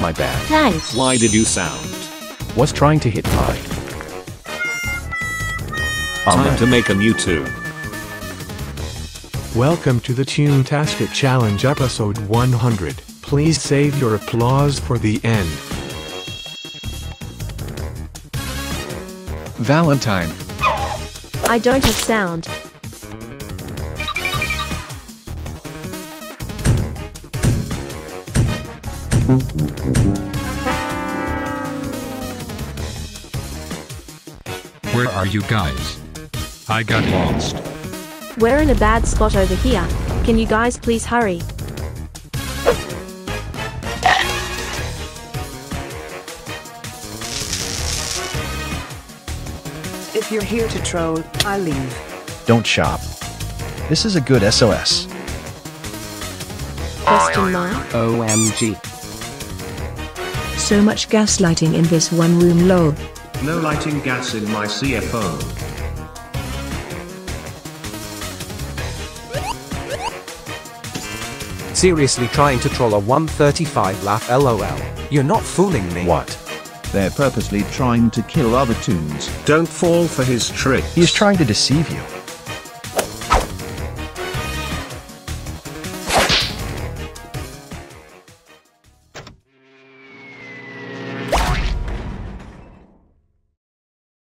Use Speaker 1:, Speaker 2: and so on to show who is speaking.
Speaker 1: My bad.
Speaker 2: Thanks.
Speaker 3: Why did you sound?
Speaker 1: Was trying to hit my.
Speaker 3: Time
Speaker 1: right.
Speaker 3: to make a new toon.
Speaker 4: Welcome to the Toontastic Challenge episode 100. Please save your applause for the end.
Speaker 1: Valentine.
Speaker 2: I don't have sound.
Speaker 5: Where are you guys? I got lost.
Speaker 2: We're in a bad spot over here. Can you guys please hurry?
Speaker 6: If you're here to troll, I leave.
Speaker 1: Don't shop. This is a good SOS.
Speaker 2: Question mark.
Speaker 7: OMG.
Speaker 8: So much gaslighting in this one room lol.
Speaker 9: No lighting gas in my CFO.
Speaker 7: Seriously trying to troll a 135 laff lol. You're not fooling me.
Speaker 1: What?
Speaker 10: They're purposely trying to kill other toons.
Speaker 9: Don't fall for his trick.
Speaker 1: He is trying to deceive you.